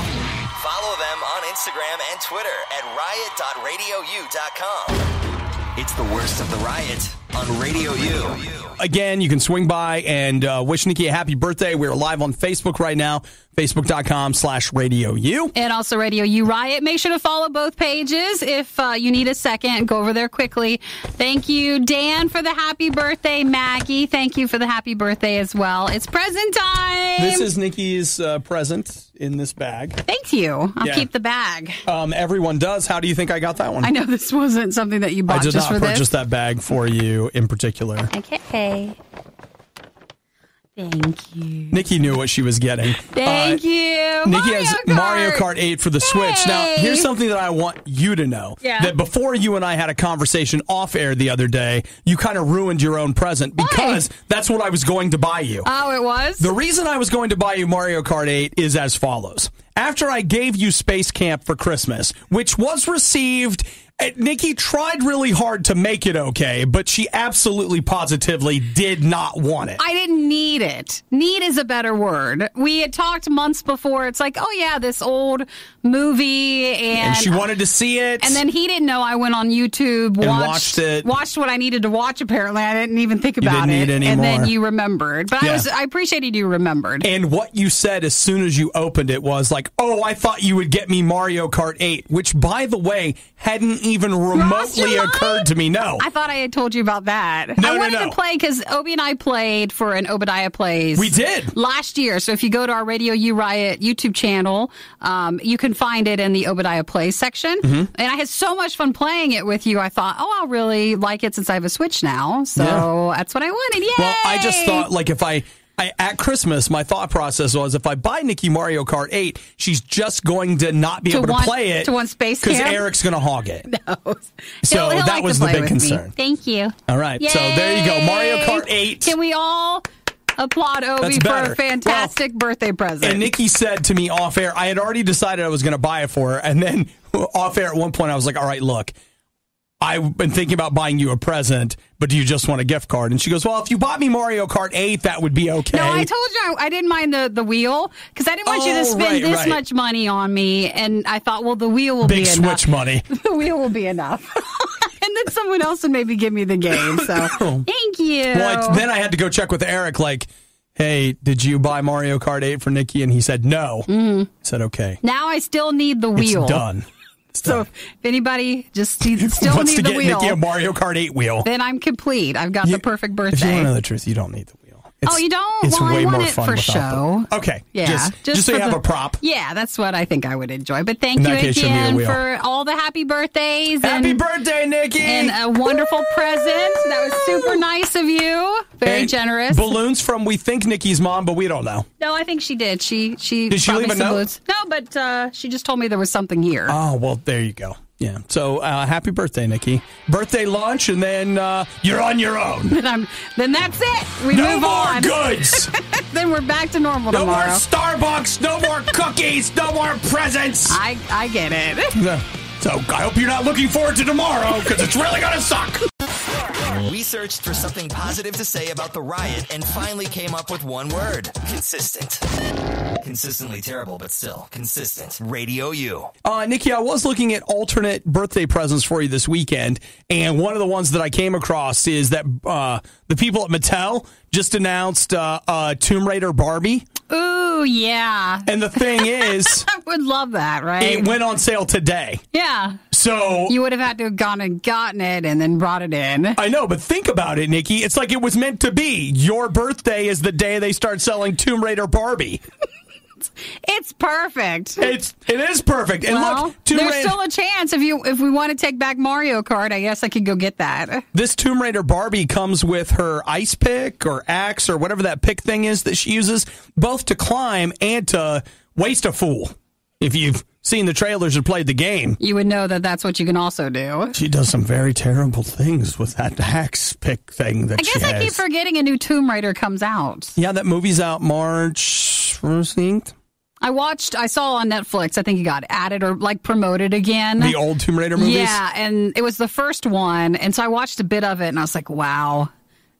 Follow them on Instagram and Twitter at riot.radiou.com. It's the worst of the riot on Radio U. Again, you can swing by and uh, wish Nikki a happy birthday. We're live on Facebook right now, facebook.com slash radio U. And also Radio U Riot. Make sure to follow both pages if uh, you need a second. Go over there quickly. Thank you, Dan, for the happy birthday. Maggie, thank you for the happy birthday as well. It's present time. This is Nikki's uh, present in this bag. Thank you. I'll Yeah. keep the bag. Um, everyone does. How do you think I got that one? I know this wasn't something that you bought I did just not purchase this. that bag for you in particular. Okay. Thank you. Nikki knew what she was getting. Thank Uh, you. Nikki Mario has Kart. Mario Kart 8 for the Switch. Now, here's something that I want you to know. Yeah. That before you and I had a conversation off air the other day, you kind of ruined your own present because that's what I was going to buy you. Oh, it was? The reason I was going to buy you Mario Kart 8 is as follows. After I gave you Space Camp for Christmas, which was received, Uh, Nikki tried really hard to make it okay, but she absolutely positively did not want it. I didn't need it. Need is a better word. We had talked months before. It's like, oh yeah, this old movie, and, and she wanted to see it. And then he didn't know I went on YouTube, watched, watched it. watched what I needed to watch. Apparently, I didn't even think about didn't it. need it and then you remembered. But I was, I appreciated you remembered. And what you said as soon as you opened it was like, "Oh, I thought you would get me Mario Kart 8," which by the way hadn't even remotely occurred to me. No. I thought I had told you about that. No, I no, wanted no. to play because Obi and I played for an Obadiah Plays. We did. last year. So if you go to our Radio U Riot YouTube channel, um, you can find it in the Obadiah Plays section. Mm-hmm. And I had so much fun playing it with you. I thought, oh, I'll really like it since I have a Switch now. So Yeah. that's what I wanted. Yay! Well, I just thought like if I, I at Christmas, my thought process was if I buy Nikki Mario Kart 8, she's just going to not be To able want- to play it to want Space because Eric's going to hog it. [LAUGHS] No. So He'll- he'll that like was the big with me. concern. Thank you. All right, so there you go, Mario Kart 8. Can we all applaud Obi for a fantastic birthday present? And Nikki said to me off air, I had already decided I was going to buy it for her. And then [LAUGHS] off air at one point, I was like, all right, look, I've been thinking about buying you a present, but do you just want a gift card? And she goes, well, if you bought me Mario Kart 8, that would be okay. No, I told you I, I didn't mind the, the wheel because I didn't want you to Oh, spend right, this right. much money on me. And I thought, well, the wheel will Big be enough. Switch money. [LAUGHS] the wheel will be enough. [LAUGHS] and then someone else would maybe give me the game. So [LAUGHS] thank you. Well, I- then I had to go check with Eric, like, hey, did you buy Mario Kart 8 for Nikki? And he said, no. Mm-hmm. I said, okay. now I still need the wheel. It's done. So if anybody just still Wants need to the get wheel, Nikki a Mario Kart 8 wheel. then I'm complete. I've got You- the perfect If you want to know the truth, you don't need the Oh, you don't? It's Well, I want more it fun for show. the Okay. Yeah, Just, just, so for you have the- a prop. Yeah, that's what I think I would enjoy. But thank In you that case, you'll need a again for all the happy birthdays. Happy and, birthday, Nikki! and a wonderful present. That was super nice of you. Very And generous. Balloons from we think Nikki's mom, but we don't know. no, I think she did. She she Did she leave a note? balloons. No, but uh, she just told me there was something here. Oh well, there you go. Yeah. So uh, happy birthday, Nikki. Birthday lunch, and then uh, you're on your own. [LAUGHS] then I'm then that's it. We No move more on. goods. [LAUGHS] then we're back to normal No tomorrow. more Starbucks. No more cookies. No more presents. I I get it. [LAUGHS] So I hope you're not looking forward to tomorrow because it's really gonna suck. We searched for something positive to say about the riot and finally came up with one word consistent. Consistently terrible, but still consistent. Radio U. Uh, Nikki, I was looking at alternate birthday presents for you this weekend, and one of the ones that I came across is that uh, the people at Mattel just announced uh, uh, Tomb Raider Barbie. Ooh yeah. And the thing is, [LAUGHS] I would love that, right? it went on sale today. yeah. So You would have had to have gone and gotten it and then brought it in. I know, but think about it, Nikki. It's like it was meant to be. Your birthday is the day they start selling Tomb Raider Barbie. [LAUGHS] It's perfect. It's it is perfect. And well, look, Tomb there's Raider, still a chance if you if we want to take back Mario Kart. I guess I could go get that. [LAUGHS] this Tomb Raider Barbie comes with her ice pick or axe or whatever that pick thing is that she uses, both to climb and to waste a fool. If you've seen the trailers or played the game, You would know that that's what you can also do. she does some very terrible things with that axe pick thing that I guess I keep forgetting a new Tomb Raider comes out. yeah, that movie's out March 14th. I watched. I saw on Netflix. I think it got added or like promoted again. The old Tomb Raider movies. Yeah, and it was the first one, and so I watched a bit of it, and I was like, "Wow,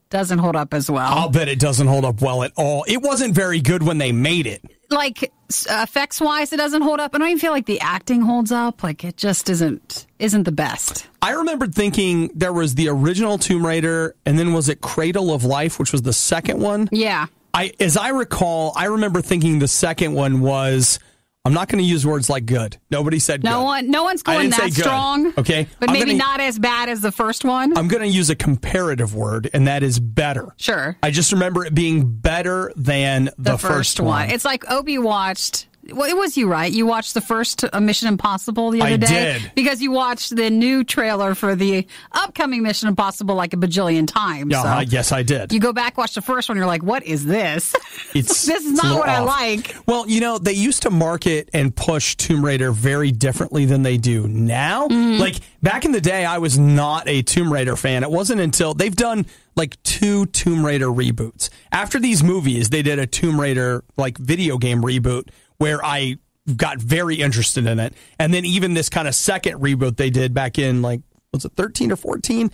doesn't hold up as well." I'll bet it doesn't hold up well at all. It wasn't very good when they made it. Like effects wise, it doesn't hold up. I don't even feel like the acting holds up. Like it just isn't isn't the best. I remembered thinking there was the original Tomb Raider, and then was it Cradle of Life, which was the second one. Yeah. I, as I recall, I remember thinking the second one was. I'm not going to use words like good. Nobody said No good. one, no one's going that good. strong. Okay, but I'm maybe gonna- not as bad as the first one. I'm going to use a comparative word, and that is better. sure. I just remember it being better than the, the, first, one. It's like Obi watched. Well, it was you, right? You watched the first Mission Impossible the other I day did. because you watched the new trailer for the upcoming Mission Impossible like a bajillion times. Yeah, so yes, I did. you go back watch the first one, you're like, "What is this? [LAUGHS] It's this is not what I like." Well, you know, they used to market and push Tomb Raider very differently than they do now. Mm-hmm. Like back in the day, I was not a Tomb Raider fan. It wasn't until they've done like two Tomb Raider reboots. After these movies, they did a Tomb Raider like video game reboot where I got very interested in it. And then even this kind of second reboot they did back in like was it 13 or 14?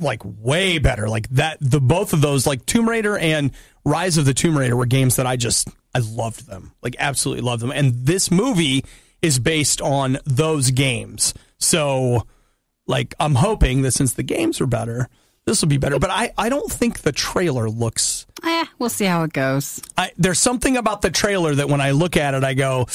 Like way better. Like that the both of those like Tomb Raider and Rise of the Tomb Raider were games that I just I loved them. Like absolutely loved them. And this movie is based on those games. So like I'm hoping that since the games are better, this will be better. But I, I don't think the trailer looks Eh, we'll see how it goes. I, there's something about the trailer that when I look at it, I go,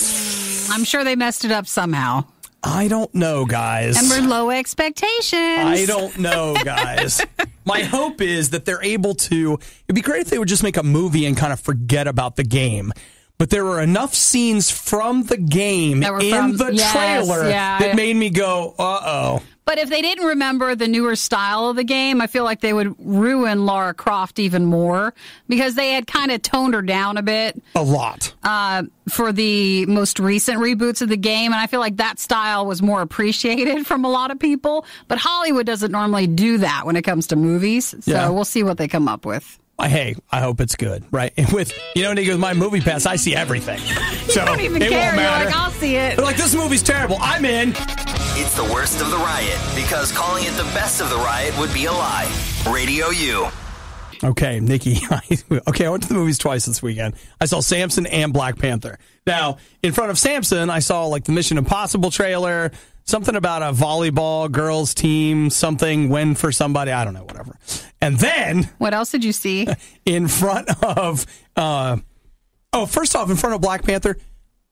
I'm sure they messed it up somehow. I don't know, guys. And we're low expectations. I don't know, guys. [LAUGHS] My hope is that they're able to. It'd be great if they would just make a movie and kind of forget about the game. But there were enough scenes from the game in from- the yes, trailer yeah. that made me go, uh oh. But if they didn't remember the newer style of the game, I feel like they would ruin Lara Croft even more because they had kind of toned her down a bit A lot. uh, for the most recent reboots of the game. And I feel like that style was more appreciated [LAUGHS] from a lot of people. But Hollywood doesn't normally do that when it comes to movies. So Yeah. we'll see what they come up with. hey, I hope it's good, right? And [LAUGHS] with you know, with my MoviePass, I see everything. So I don't even it care. won't You're matter. like, I'll see it. They're like, this movie's terrible. I'm in. It's the worst of the riot because calling it the best of the riot would be a lie. Radio U. Okay, Nikki. [LAUGHS] okay, I went to the movies twice this weekend. I saw Samson and Black Panther. Now, in front of Samson, I saw like the Mission Impossible trailer, something about a volleyball girls team, something win for somebody. I don't know, whatever. And then [LAUGHS] What else did you see? [LAUGHS] in front of, uh, oh, first off, in front of Black Panther,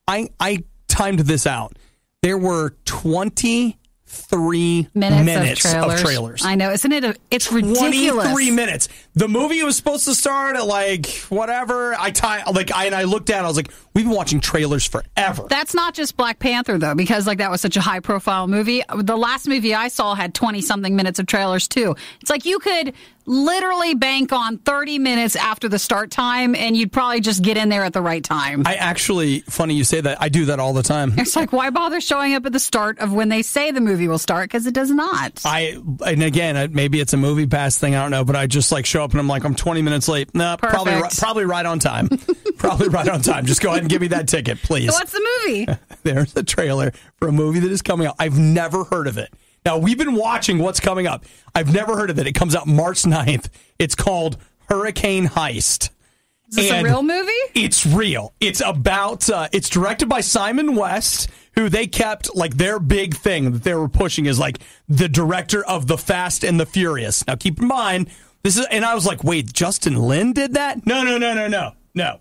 I I timed this out. There were twenty three Minutes, of, of, trailers. trailers. I know, isn't it? A, it's ridiculous. 23 minutes. The movie was supposed to start at like whatever. I time like I and I looked at. it, I was like, we've been watching trailers forever. That's not just Black Panther though, because like that was such a high profile movie. The last movie I saw had 20 something minutes of trailers too. It's like you could literally bank on 30 minutes after the start time and you'd probably just get in there at the right time. I actually, funny you say that. I do that all the time. it's like why bother showing up at the start of when they say the movie will start because it does not. I and again, maybe it's a MoviePass thing. I don't know, but I just like show up and I'm like, I'm 20 minutes late. No, probably probably right on time. [LAUGHS] probably right on time. Just go ahead and give me that ticket, please. So what's the movie? [LAUGHS] There's a trailer for a movie that is coming out. I've never heard of it. Now, we've been watching what's coming up. I've never heard of it. It comes out March 9th. It's called Hurricane Heist. Is this a real movie? It's real. It's about, uh, it's directed by Simon West, who they kept like their big thing that they were pushing is like the director of The Fast and the Furious. Now, keep in mind, this is, and I was like, wait, Justin Lin did that? No, no, no, no, no, no.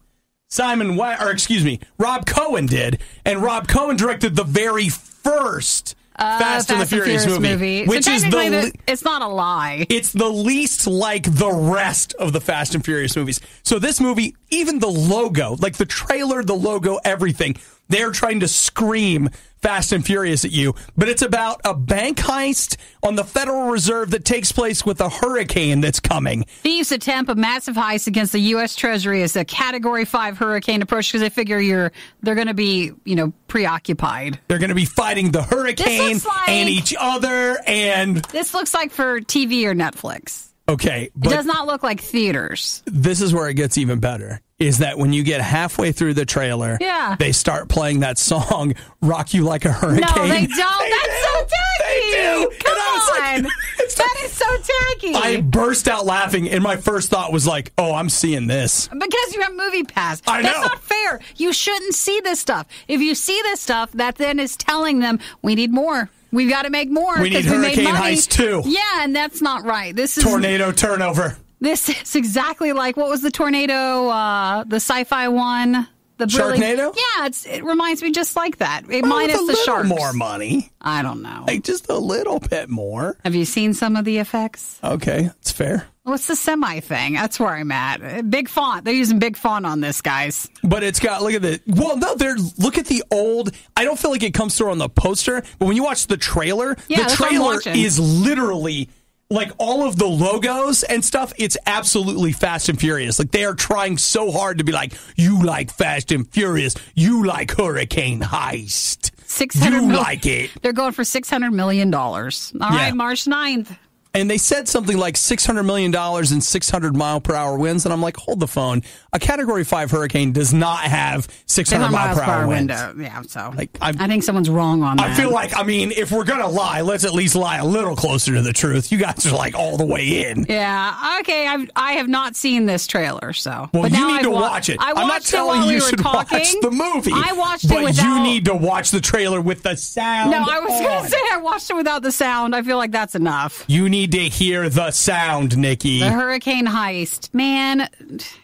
Simon West, or excuse me, Rob Cohen did, and Rob Cohen directed the very first Uh, Fast, and the Furious, movie, which so is the le- the- it's not a lie. it's the least like the rest of the Fast and Furious movies. So this movie, even the logo, like the trailer, the logo, everything, they're trying to scream Fast and Furious at you. But it's about a bank heist on the Federal Reserve that takes place with a hurricane that's coming. Thieves attempt a massive heist against the U.S. Treasury as a Category Five hurricane approach because they figure you're they're going to be you know preoccupied. They're going to be fighting the hurricane like- and each other. And This looks like for TV or Netflix. Okay, It does not look like theaters. this is where it gets even better is that when you get halfway through the trailer Yeah. they start playing that song rock you like a hurricane No, they [LAUGHS] don't. That's so They tacky. do. Come on. [LAUGHS] like. That is so tacky. I burst out laughing, and my first thought was like, "Oh, I'm seeing this." Because you have MoviePass. I That's know. not fair. You shouldn't see this stuff. If you see this stuff, that then is telling them we need more. We've got to make more. We need Hurricane money." Heist too. Yeah, and that's not right. This is Tornado turnover. This is exactly like what was the tornado? Uh, the sci-fi one. The really- Sharknado? yeah, it's, it reminds me just like that. It, Well, minus with a the little sharks. more money, I don't know. like just a little bit more. Have you seen some of the effects? Okay, that's fair. What's the semi thing? That's where I'm at. Big font. They're using big font on this, guys. But it's got look at the well no they're look at the old I don't feel like it comes through on the poster but when you watch the trailer Yeah, the that's what I'm trailer is literally like all of the logos and stuff it's absolutely Fast and Furious like they are trying so hard to be like you like Fast and Furious you like Hurricane Heist Six hundred. you like it They're going for six hundred million dollars. All right, Yeah. March 9th. And they said something like six hundred million dollars and six hundred mile per hour winds, and I'm like, hold the phone. A Category Five hurricane does not have six hundred mile per hour winds. window. Yeah, so Like, I'm- I think someone's wrong on that. I feel like, I mean, if we're gonna lie, let's at least lie a little closer to the truth. You guys are like all the way in. Yeah. Okay. I've I have not seen this trailer, so. Well, but you need I've to wa- watch it. I I'm not telling you we you should talking. watch the movie. I watched but it without. you need to watch the trailer with the sound. No, I was going to say I watched it without the sound. I feel like that's enough. You need to hear the sound, Nikki. The Hurricane Heist, man,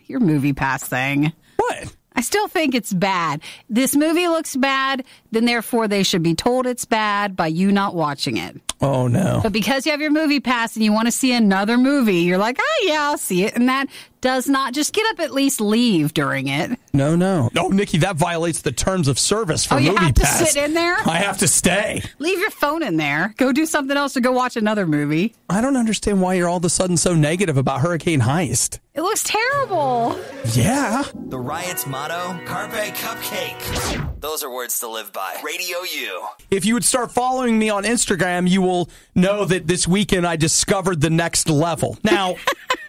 your MoviePass thing. what? I still think it's bad. This movie looks bad, then therefore they should be told it's bad by you not watching it. Oh no. But because you have your MoviePass and you want to see another movie, you're like, oh yeah, I'll see it. And that does not just get up at least leave during it. No, no. No, Nikki, that violates the terms of service for Oh, you Movie have to Pass. sit in there? I have to stay. Leave your phone in there. Go do something else or go watch another movie. I don't understand why you're all of a sudden so negative about Hurricane Heist. It looks terrible. Yeah. The riot's motto, Carpe Cupcake. Those are words to live by. Radio U. If you would start following me on Instagram, you will know that this weekend I discovered the next level. Now,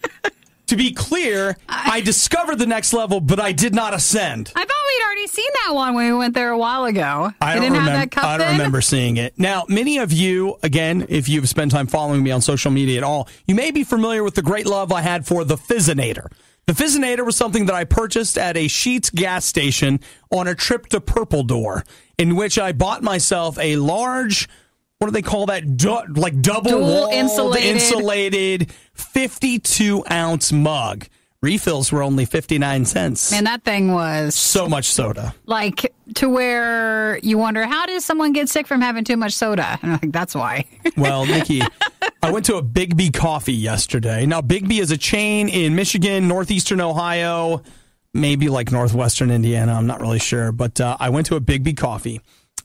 [LAUGHS] to be clear, I discovered the next level, but I did not ascend. I thought we'd already seen that one when we went there a while ago. I don't didn't remember. have that cup I don't remember seeing it. Now, many of you, again, if you've spent time following me on social media at all, you may be familiar with the great love I had for the Fizzinator. The Fizzinator was something that I purchased at a Sheetz gas station on a trip to Purple Door, in which I bought myself a large. What do they call that? Du- like double Dual insulated. insulated, fifty-two ounce mug. Refills were only fifty-nine cents. Man, that thing was so much soda. like to where you wonder how does someone get sick from having too much soda? And [LAUGHS] I'm like, that's why. [LAUGHS] Well, Nikki, I went to a Biggby Coffee yesterday. Now, Biggby is a chain in Michigan, northeastern Ohio, maybe like northwestern Indiana. I'm not really sure, but uh, I went to a Biggby Coffee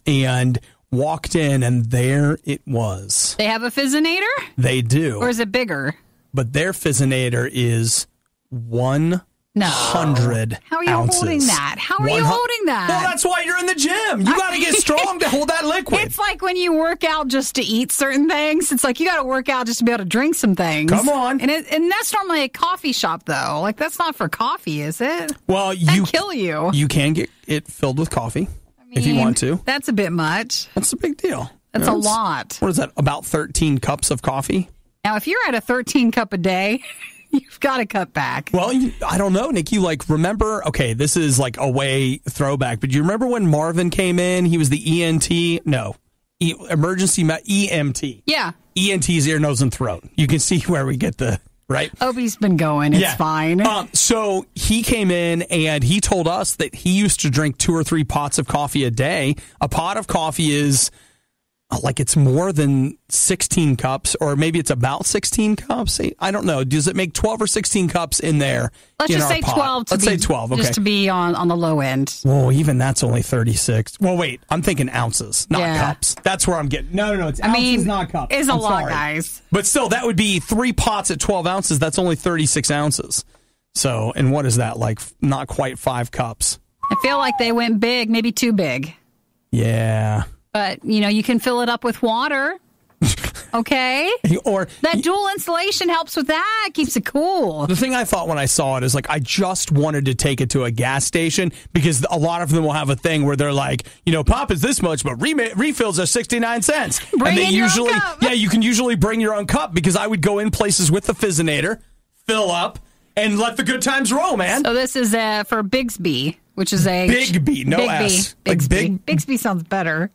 and walked in, and there it was. They have a fizzinator, They do, or is it bigger? but their Fizzinator is one No. hundred. How are you ounces. holding that? How are you holding that? Well, that's why you're in the gym. You got to get strong to hold that liquid. [LAUGHS] It's like when you work out just to eat certain things. It's like you got to work out just to be able to drink some things. Come on. and it, and that's normally a coffee shop though. Like that's not for coffee, is it? well, That you kill you. You can get it filled with coffee if you want to. That's a bit much. That's a big deal. That's know, a lot. What is that? About 13 cups of coffee? Now, if you're at a 13 cup a day, [LAUGHS] [LAUGHS] you've got to cut back. Well, you, I don't know, Nick. You like remember? Okay, this is like a way throwback, but do you remember when Marvin came in? He was the ENT. No, e, emergency me- EMT. Yeah. ENT's ear, nose, and throat. You can [LAUGHS] see where we get the right. Opie's been going. It's fine. Um, so he came in and he told us that he used to drink two or three pots of coffee a day. A pot of coffee is like it's more than 16 cups, or maybe it's about 16 cups. I don't know. Does it make 12 or 16 cups in there? Let's in just say pot? 12 to Let's be, say 12. Okay. just to be on, on the low end. Whoa, even that's only 36. Well, wait, I'm thinking ounces, not Yeah. cups. That's where I'm getting. No, no, no. It's I ounces, mean, not cups. it's a I'm lot, sorry. guys. But still, that would be three pots at 12 ounces. That's only 36 ounces. So, and what is that? Like, not quite five cups. I feel like they went big, maybe too big. Yeah. But, you know, you can fill it up with water. [LAUGHS] Okay. Or That dual insulation helps with that. Keeps it cool. the thing I thought when I saw it is like I just wanted to take it to a gas station because a lot of them will have a thing where they're like, you know, pop is this much, but re- refills are sixty nine cents. Bring and they in your own usually, yeah, you can usually bring your own cup because I would go in places with the Fizzinator, fill up, and let the good times roll, man. So this is uh, for Bigsby, which is a Bigby, no Bigby. S. Like big- Bigsby sounds better.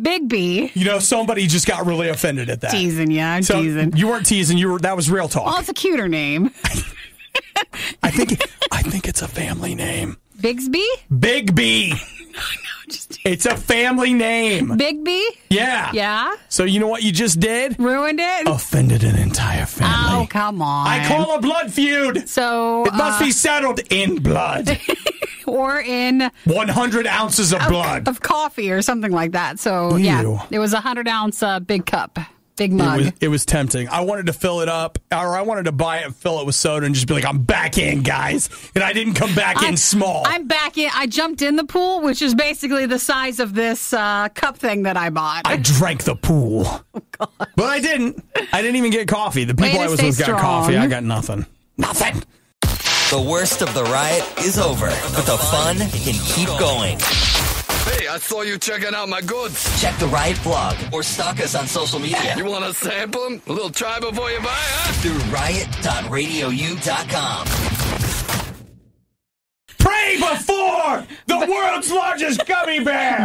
Bigby. you know, somebody just got really offended at that. Teasing, yeah, I'm So teasing. you weren't teasing. You were. That was real talk. Oh, it's a cuter name. [LAUGHS] I think. I think it's a family name. Bigsby? Big B. [LAUGHS] It's a family name. Bigby? Yeah. Yeah. So you know what you just did? Ruined it? Offended an entire family. Oh, come on. I call a blood feud. So, It must uh, be settled in blood. [LAUGHS] or in 100 ounces of blood. of coffee or something like that. So, yeah, it was a 100 ounce uh, big cup, big It was, it was tempting. I wanted to fill it up, or I wanted to buy it, fill it with soda, and just be like, "I'm back in, guys," and I didn't come back in I'm- small. I'm back in. I jumped in the pool, which is basically the size of this uh, cup thing that I bought. I drank the pool, [LAUGHS] oh, but I didn't. I didn't even get coffee. The people to I was stay with got coffee. I got nothing. Nothing. The worst of the riot is over, but the fun can keep going. Hey, I saw you checking out my goods. Check the Riot blog or stalk us on social media You want to sample 'em? A little try before you buy, huh? through riot.radiou.com. Pray before the world's largest gummy bear.